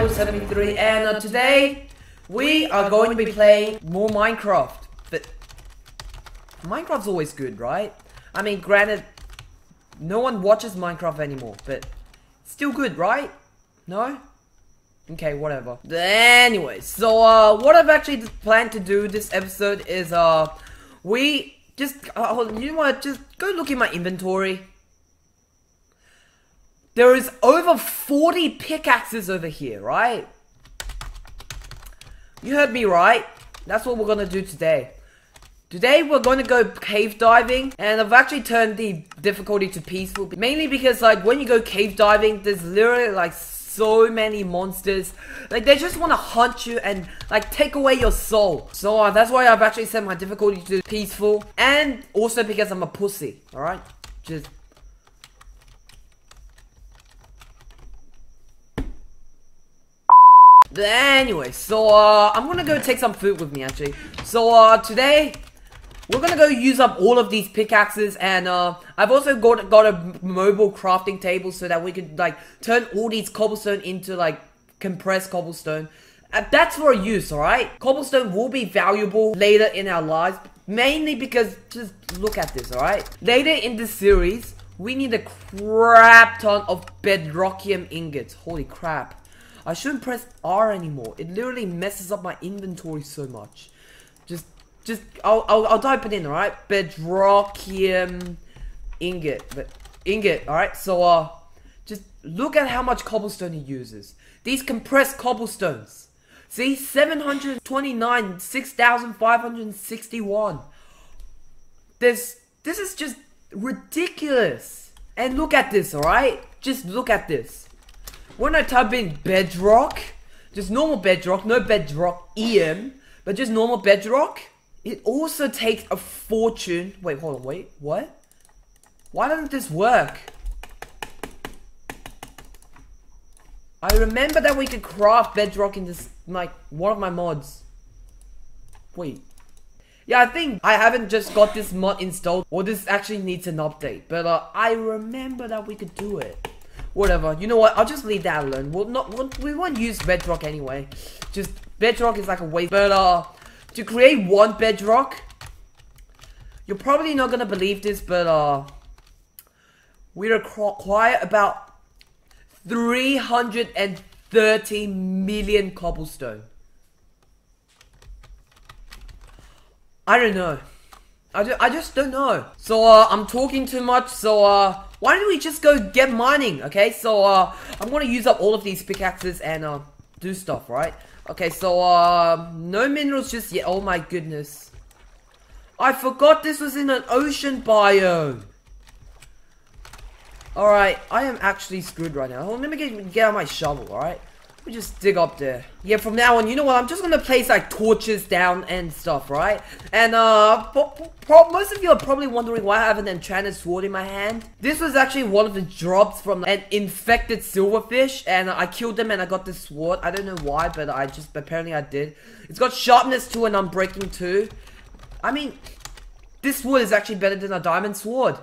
MightyEagle73 and uh, today we are going to be playing more Minecraft. But Minecraft's always good, right? I mean, granted, no one watches Minecraft anymore, but still good, right? No? Okay, whatever. Anyway, so uh, what I've actually planned to do this episode is uh, we just, uh, you know what, just go look in my inventory. There is over 40 pickaxes over here, right? You heard me right. That's what we're gonna do today. Today we're going to go cave diving and I've actually turned the difficulty to peaceful mainly because like when you go cave diving there's literally like so many monsters like they just want to hunt you and like take away your soul so uh, that's why I've actually set my difficulty to peaceful and also because I'm a pussy alright just Anyway, so uh, I'm gonna go take some food with me actually. So uh, today we're gonna go use up all of these pickaxes and uh, I've also got got a mobile crafting table so that we could like turn all these cobblestone into like compressed cobblestone. Uh, that's for use, alright? Cobblestone will be valuable later in our lives, mainly because just look at this, alright? Later in this series, we need a crap ton of bedrockium ingots. Holy crap. I shouldn't press R anymore. It literally messes up my inventory so much. Just, just, I'll, I'll, I'll type it in, alright? Bedrockium ingot. But, ingot, alright? So, uh, just look at how much cobblestone he uses. These compressed cobblestones. See? 729, 6,561. This, this is just ridiculous. And look at this, alright? Just look at this. When I type in bedrock, just normal bedrock, no bedrockium, but just normal bedrock, it also takes a fortune. Wait, hold on, wait, what? Why doesn't this work? I remember that we could craft bedrock in this, like, one of my mods. Wait. Yeah, I think I haven't just got this mod installed, or this actually needs an update. But uh, I remember that we could do it. Whatever. You know what? I'll just leave that alone. We'll not. We'll, we won't use bedrock anyway. Just bedrock is like a waste. But uh, to create one bedrock, you're probably not gonna believe this, but uh, we require about 330 million cobblestone. I don't know. I just, I just don't know. So, uh, I'm talking too much, so, uh, why don't we just go get mining, okay? So, uh, I'm gonna use up all of these pickaxes and, uh, do stuff, right? Okay, so, uh, no minerals just yet. Oh my goodness. I forgot this was in an ocean biome. Alright, I am actually screwed right now. Let me get, get out my shovel, alright? Me just dig up there. Yeah, from now on, you know what? I'm just gonna place like torches down and stuff, right? And uh, most of you are probably wondering why I have an enchanted sword in my hand. This was actually one of the drops from an infected silverfish, and I killed them and I got this sword. I don't know why, but I just apparently I did. It's got sharpness 2 and unbreaking 2. I mean, this wood is actually better than a diamond sword.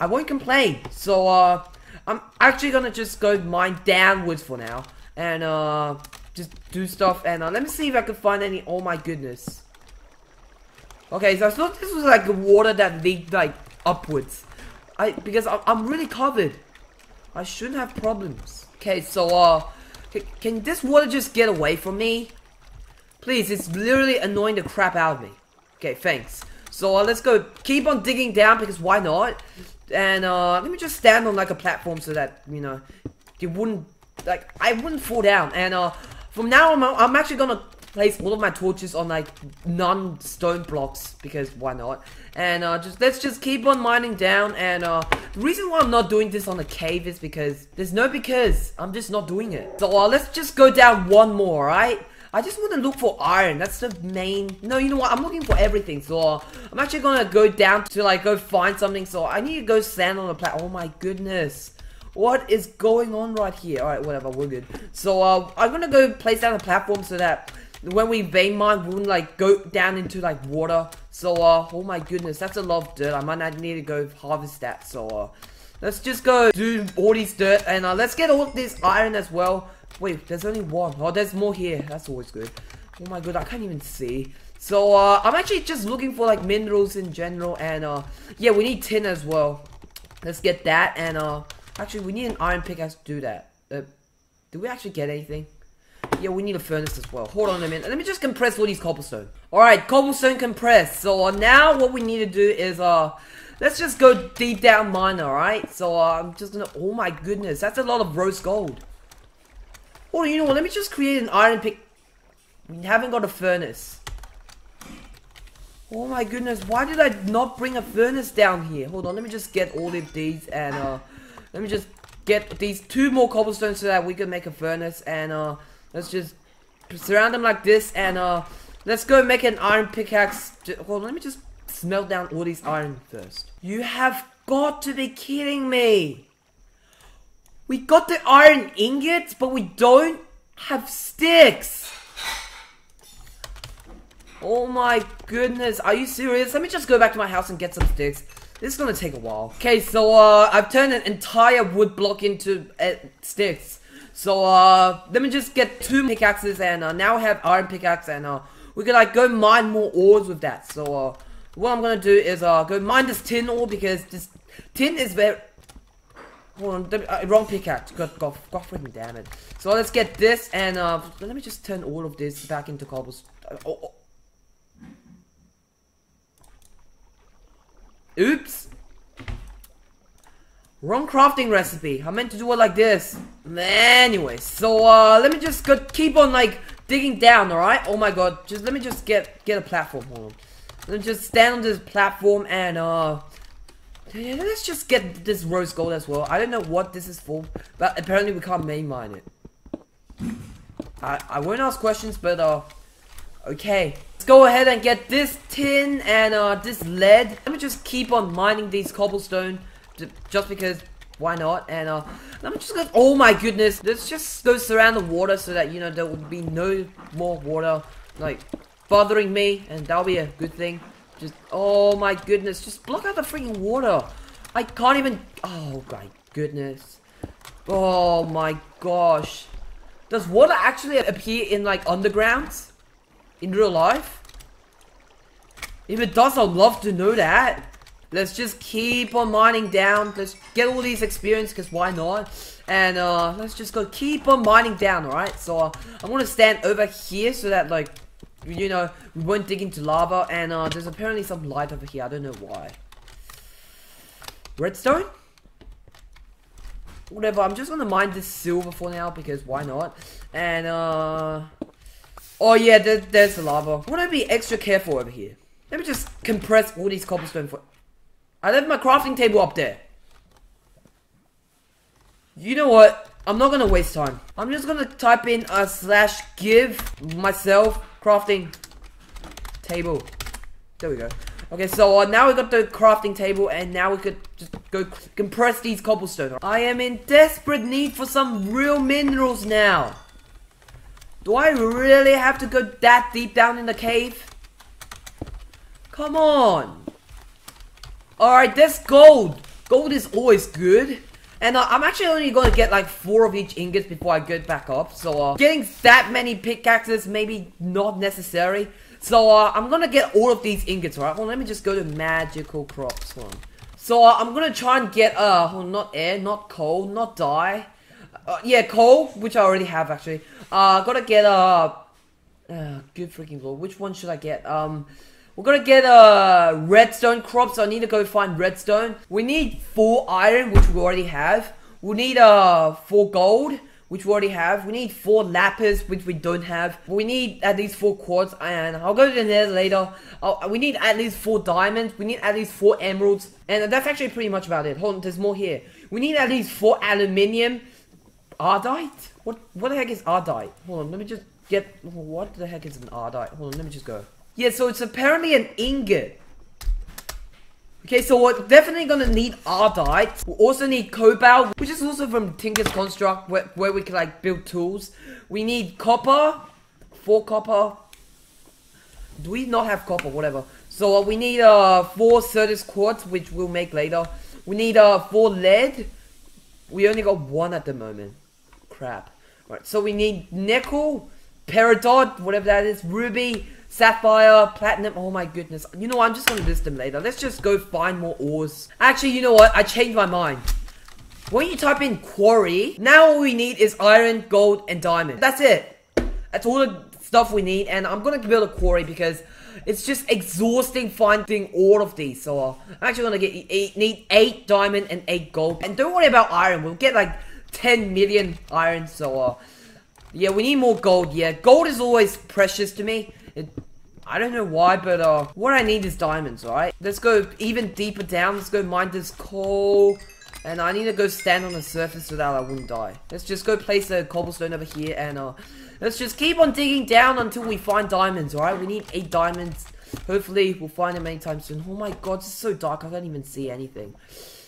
I won't complain. So uh. I'm actually gonna just go mine downwards for now. And, uh, just do stuff. And, uh, let me see if I can find any. Oh my goodness. Okay, so I thought this was like water that leaked, like, upwards. I, because I, I'm really covered. I shouldn't have problems. Okay, so, uh, can, can this water just get away from me? Please, it's literally annoying the crap out of me. Okay, thanks. So, uh, let's go. Keep on digging down because why not? And uh, let me just stand on like a platform so that, you know, you wouldn't, like, I wouldn't fall down. And uh, from now on, I'm actually gonna place all of my torches on like non-stone blocks because why not? And uh, just let's just keep on mining down. And uh, the reason why I'm not doing this on a cave is because there's no because I'm just not doing it. So uh, let's just go down one more, right? I just want to look for iron. That's the main... No, you know what? I'm looking for everything. So, I'm actually going to go down to, like, go find something. So, I need to go stand on a plat... Oh, my goodness. What is going on right here? Alright, whatever. We're good. So, uh, I'm going to go place down the platform so that when we vein mine, we wouldn't, like, go down into, like, water. So, uh, oh, my goodness. That's a lot of dirt. I might not need to go harvest that. So, uh, Let's just go do all these dirt and uh, let's get all this iron as well. Wait, there's only one. Oh, there's more here. That's always good. Oh my god, I can't even see. So, uh, I'm actually just looking for, like, minerals in general. And, uh, yeah, we need tin as well. Let's get that. And, uh, actually, we need an iron pickaxe to do that. Uh, do we actually get anything? Yeah, we need a furnace as well. Hold on a minute. Let me just compress all these cobblestone. Alright, cobblestone compressed. So, uh, now what we need to do is, uh, let's just go deep down mine, alright? So, uh, I'm just gonna... Oh my goodness, that's a lot of rose gold. Oh, you know what? Let me just create an iron pick... We haven't got a furnace. Oh my goodness, why did I not bring a furnace down here? Hold on, let me just get all of these and uh, let me just get these two more cobblestones so that we can make a furnace and uh, let's just surround them like this and uh, let's go make an iron pickaxe. Hold on, let me just smelt down all these iron first. You have got to be kidding me. We got the iron ingots, but we don't have sticks. Oh my goodness, are you serious? Let me just go back to my house and get some sticks. This is gonna take a while. Okay, so uh, I've turned an entire wood block into uh, sticks. So uh, let me just get two pickaxes and uh, now I have iron pickaxe and uh, we can like go mine more ores with that. So uh, what I'm gonna do is uh, go mine this tin ore because this tin is very... Hold on, uh, wrong pickaxe. God, God, God freaking damn it. So let's get this and uh, let me just turn all of this back into cobbles. Oh, oh. Oops. Wrong crafting recipe. I meant to do it like this. Anyway, so uh, let me just go keep on like digging down, alright? Oh my god, just let me just get get a platform. Hold on. Let me just stand on this platform and uh let's just get this rose gold as well. I don't know what this is for, but apparently we can't main mine it. I I won't ask questions, but uh okay Let's go ahead and get this tin and uh, this lead. Let me just keep on mining these cobblestone just because why not? And uh, let me just go, oh my goodness, let's just go surround the water so that, you know, there will be no more water, like, bothering me, and that'll be a good thing. Just, oh my goodness, just block out the freaking water. I can't even, oh my goodness. Oh my gosh. Does water actually appear in, like, undergrounds? In real life? If it does, I'd love to know that. Let's just keep on mining down. Let's get all these experience, because why not? And uh, let's just go keep on mining down, alright? So uh, I'm going to stand over here so that, like, you know, we won't dig into lava. And uh, there's apparently some light over here. I don't know why. Redstone? Whatever, I'm just to mine this silver for now, because why not? And, uh... Oh yeah, there, there's the lava. I want to be extra careful over here. Let me just compress all these cobblestone for... I left my crafting table up there. You know what? I'm not gonna waste time. I'm just gonna type in a slash give myself crafting table. There we go. Okay, so uh, now we got the crafting table, and now we could just go compress these cobblestone. I am in desperate need for some real minerals now. Do I really have to go that deep down in the cave? Come on. Alright, this gold. Gold is always good. And uh, I'm actually only going to get like four of each ingots before I get back up. So uh, getting that many pickaxes maybe not necessary. So uh, I'm going to get all of these ingots, alright? Well, let me just go to magical crops. one. So uh, I'm going to try and get, uh, well, not air, not coal, not dye. Uh, yeah, coal, which I already have actually. Uh, gotta get, uh, uh, good freaking lord. Which one should I get? Um, we're gonna get a uh, redstone crop, so I need to go find redstone. We need four iron, which we already have. We need uh, four gold, which we already have. We need four lapis, which we don't have. We need at least four quartz, and I'll go to the nether later. Oh, we need at least four diamonds. We need at least four emeralds, and that's actually pretty much about it. Hold on, there's more here. We need at least four aluminium. Ardite? What, what the heck is ardite? Hold on, let me just get... What the heck is an ardite? Hold on, let me just go. Yeah, so it's apparently an ingot. Okay, so we're definitely gonna need ardite. We also need cobalt, which is also from Tinker's Construct, where, where we can like build tools. We need copper, four copper. Do we not have copper? Whatever. So uh, we need uh four Certus quartz, which we'll make later. We need uh four lead. We only got one at the moment. Crap. Alright, so we need nickel, peridot, whatever that is, ruby, sapphire, platinum. Oh my goodness. You know what? I'm just gonna list them later. Let's just go find more ores. Actually, you know what? I changed my mind. When you type in quarry, now all we need is iron, gold, and diamond. That's it. That's all the stuff we need, and I'm gonna build a quarry because it's just exhausting finding all of these. So I'm actually gonna get eight, need eight diamond and eight gold. And don't worry about iron. We'll get like 10 million iron. So uh, yeah, we need more gold. Yeah, gold is always precious to me. It, I don't know why, but uh, what I need is diamonds. right? let's go even deeper down. Let's go mine this coal. And I need to go stand on the surface so that I wouldn't die. Let's just go place a cobblestone over here and uh, let's just keep on digging down until we find diamonds, alright? We need eight diamonds. Hopefully we'll find them anytime soon. Oh my god, it's so dark. I can't even see anything.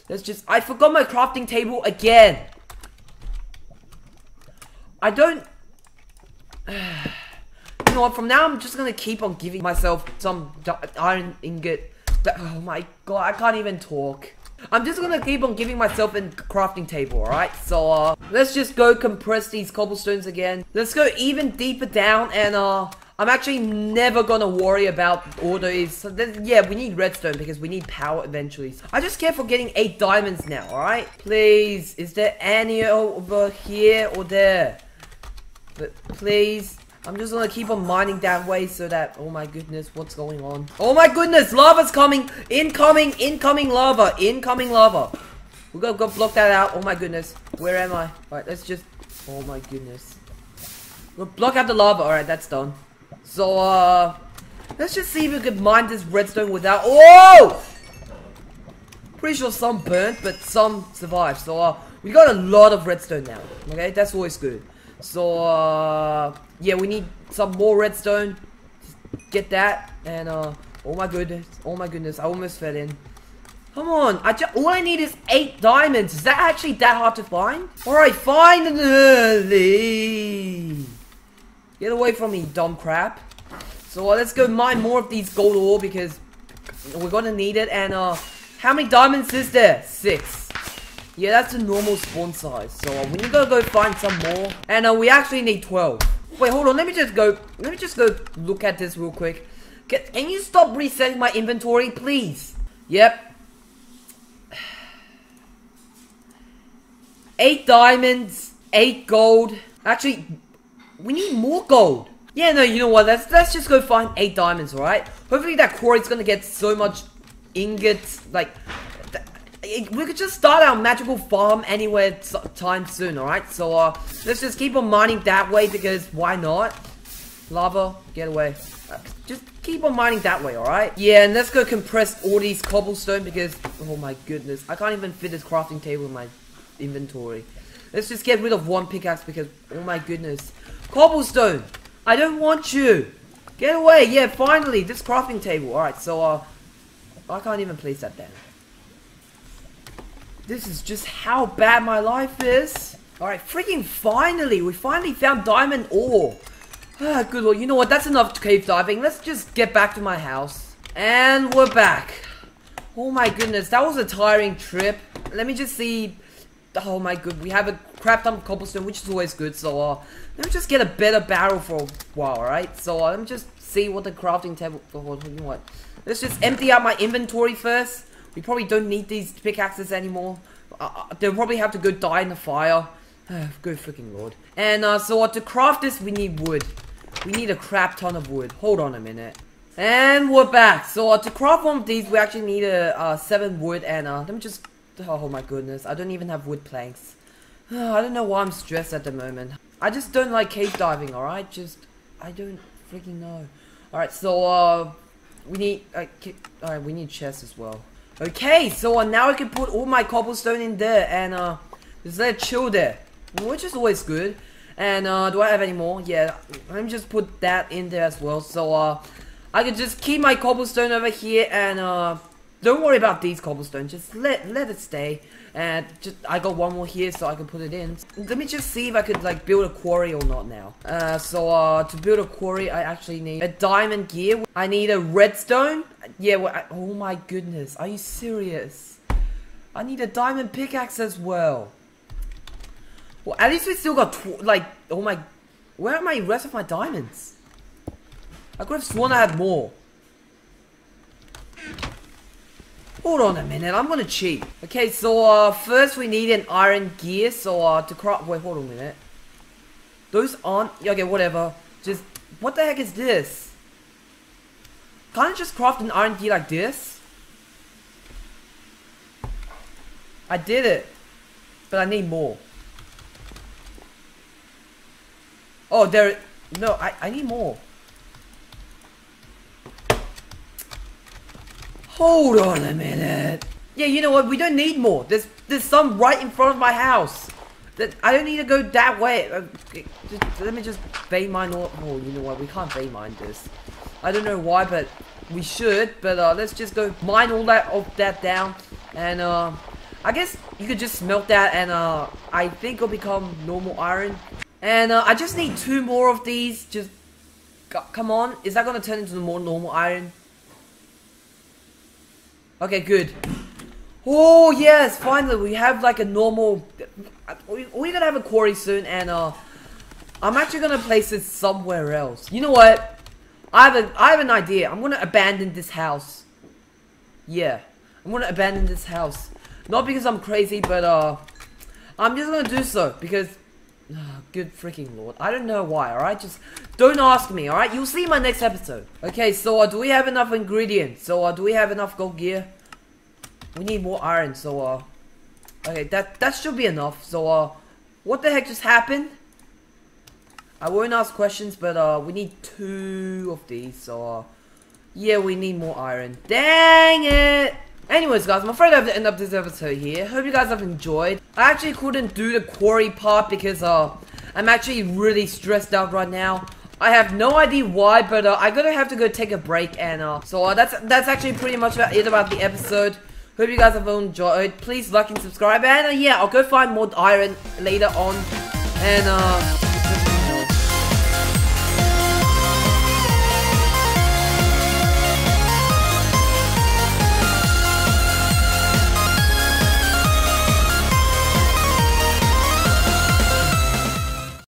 Let's just... I forgot my crafting table again. I don't... you know what? From now I'm just to keep on giving myself some iron ingot. Oh my god, I can't even talk. I'm just gonna keep on giving myself a crafting table, alright? So, uh, let's just go compress these cobblestones again. Let's go even deeper down and, uh, I'm actually never gonna worry about all these. So yeah, we need redstone because we need power eventually. I just care for getting eight diamonds now, alright? Please, is there any over here or there? But please, I'm just gonna keep on mining that way so that, oh my goodness, what's going on? Oh my goodness, lava's coming! Incoming, incoming lava, incoming lava. We gotta go block that out, oh my goodness. Where am I? Alright, let's just, oh my goodness. We'll block out the lava, alright, that's done. So, uh, let's just see if we can mine this redstone without, oh! Pretty sure some burnt, but some survived. So, uh, we got a lot of redstone now, okay? That's always good. So, uh, yeah, we need some more redstone. Get that. And, uh, oh my goodness. Oh my goodness. I almost fell in. Come on. I just, all I need is eight diamonds. Is that actually that hard to find? Alright, finally. Get away from me, dumb crap. So, uh, let's go mine more of these gold ore because we're gonna need it. And, uh, how many diamonds is there? Six. Yeah, that's a normal spawn size. So uh, we need to go find some more. And uh, we actually need 12. Wait, hold on. Let me just go. Let me just go look at this real quick. Get, can you stop resetting my inventory, please? Yep. Eight diamonds, eight gold. Actually, we need more gold. Yeah, no, you know what? Let's let's just go find eight diamonds, alright? Hopefully that quarry's gonna get so much ingots, like we could just start our magical farm anywhere time soon, alright? So, uh, let's just keep on mining that way because why not? Lava, get away. Uh, just keep on mining that way, alright? Yeah, and let's go compress all these cobblestone because, oh my goodness, I can't even fit this crafting table in my inventory. Let's just get rid of one pickaxe because, oh my goodness. Cobblestone! I don't want you! Get away! Yeah, finally, this crafting table. Alright, so, uh, I can't even place that down. This is just how bad my life is. Alright, freaking finally! We finally found diamond ore. Ah, good lord. You know what? That's enough cave diving. Let's just get back to my house. And we're back. Oh my goodness. That was a tiring trip. Let me just see. Oh my good. We have a crap ton of cobblestone, which is always good. So, uh, let me just get a better barrel for a while, alright? So, uh, let me just see what the crafting table... Oh, you know what? Let's just empty out my inventory first. We probably don't need these pickaxes anymore. Uh, uh they'll probably have to go die in the fire. Good freaking lord. And uh, so uh, to craft this, we need wood. We need a crap ton of wood. Hold on a minute. And we're back. So uh, to craft one of these, we actually need a uh, seven wood. And uh, let me just... Oh my goodness. I don't even have wood planks. I don't know why I'm stressed at the moment. I just don't like cave diving, alright? Just... I don't freaking know. Alright, so uh... We need... Uh, Alright, we need chests as well. Okay, so now I can put all my cobblestone in there and uh, just let it chill there, which is always good. And uh, do I have any more? Yeah, let me just put that in there as well. So uh, I can just keep my cobblestone over here and uh, don't worry about these cobblestone. Just let let it stay. And just I got one more here so I can put it in. Let me just see if I could like build a quarry or not now. Uh, so uh, to build a quarry I actually need a diamond gear. I need a redstone. Yeah, well, I, oh my goodness. Are you serious? I need a diamond pickaxe as well. Well, at least we still got, like, oh my... Where are my rest of my diamonds? I could have sworn I had more. Hold on a minute, I'm gonna cheat. Okay, so, uh, first we need an iron gear, so, uh, to craft- wait, hold on a minute. Those aren't- okay, whatever. Just, what the heck is this? Can't I just craft an iron gear like this? I did it. But I need more. Oh, there. No, I, I need more. Hold on a minute. Yeah, you know what? We don't need more. There's there's some right in front of my house. That I don't need to go that way. Uh, just, let me just vein mine all. Oh, you know what? We can't vein mine this. I don't know why, but we should. But uh, let's just go mine all that of that down, and uh, I guess you could just smelt that, and uh, I think it'll become normal iron. And uh, I just need two more of these. Just come on. Is that gonna turn into more normal iron? Okay, good. Oh, yes, finally, we have like a normal... We're gonna have a quarry soon, and uh... I'm actually gonna place it somewhere else. You know what? I have, a, I have an idea. I'm gonna abandon this house. Yeah. I'm gonna abandon this house. Not because I'm crazy, but uh... I'm just gonna do so, because... Oh, good freaking lord. I don't know why, alright? Just don't ask me, alright? You'll see my next episode. Okay, so uh, do we have enough ingredients? So uh, do we have enough gold gear? We need more iron, so uh... Okay, that, that should be enough. So uh... What the heck just happened? I won't ask questions, but uh, we need two of these, so uh... Yeah, we need more iron. Dang it! Anyways, guys, I'm afraid I have to end up this episode here. Hope you guys have enjoyed. I actually couldn't do the quarry part because, uh, I'm actually really stressed out right now. I have no idea why, but uh, I'm gonna have to go take a break, and uh, so uh, that's that's actually pretty much about it about the episode. Hope you guys have enjoyed. Please like and subscribe, and uh, yeah, I'll go find more iron later on, and uh.